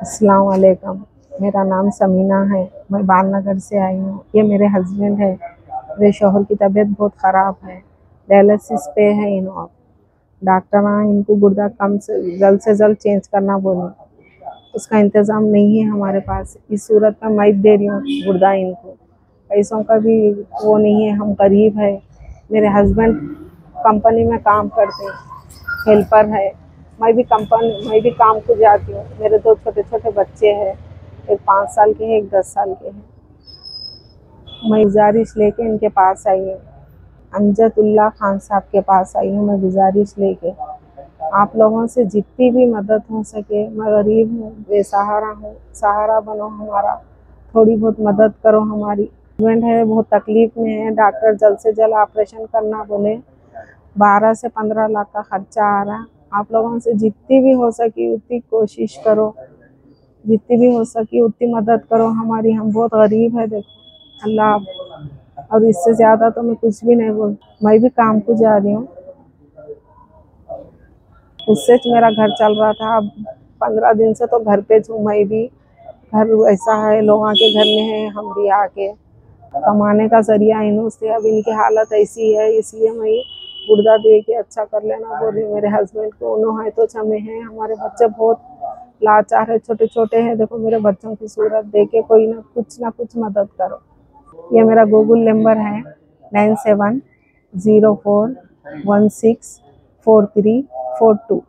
अस्सलाम वालेकुम। मेरा नाम समीना है। मैं बालनगर से आई हूँ। ये मेरे हस्बैंड है। मेरे शोहर की तबीयत बहुत ख़राब है। डायलिसिस पे है इन इन्हों डॉक्टर आए इनको गुर्दा कम से, जल्द से जल्द चेंज करना बोले। उसका इंतज़ाम नहीं है हमारे पास। इस सूरत में मैं दे रही हूँ गुर्दा इनको। पैसों का भी वो नहीं है। हम गरीब है। मेरे हस्बैंड कंपनी में काम करते हैं। हेल्पर है। मैं भी कंपनी, मैं भी काम को जाती हूँ। मेरे दो छोटे छोटे बच्चे हैं, एक पाँच साल के हैं, एक दस साल के हैं। मैं गुजारिश लेके इनके पास आई हूँ। अमजदुल्ला खान साहब के पास आई हूँ मैं गुजारिश लेके। आप लोगों से जितनी भी मदद हो सके, मैं गरीब हूँ, बेसहारा हूँ, सहारा बनो हमारा। थोड़ी बहुत मदद करो हमारी। हस्बैंड है, बहुत तकलीफ़ में है। डॉक्टर जल्द से जल्द ऑपरेशन करना बोले। बारह से पंद्रह लाख का खर्चा आ रहा आप लोगों से जितनी भी हो सकी उतनी कोशिश करो। जितनी भी हो सकी उतनी मदद करो। हमारी, हम बहुत गरीब है, देखो। अल्लाह और इससे ज़्यादा तो मैं कुछ भी नहीं बोल मैं भी काम को जा रही हूँ। उससे मेरा घर चल रहा था। अब पंद्रह दिन से तो घर पे हूँ मैं भी। घर ऐसा है, लोगों के घर में है, हम भी आके। कमाने का ज़रिया इन से। अब इनकी हालत ऐसी है, इसलिए मैं गुर्दा दे के अच्छा कर लेना बोल रही मेरे हस्बैंड को उन्होंने है तो छमे हैं, हमारे बच्चे बहुत लाचार है छोटे छोटे हैं, देखो मेरे बच्चों की सूरत दे के कोई ना कुछ ना कुछ मदद करो। ये मेरा गूगल नंबर है nine seven zero four one six four three four two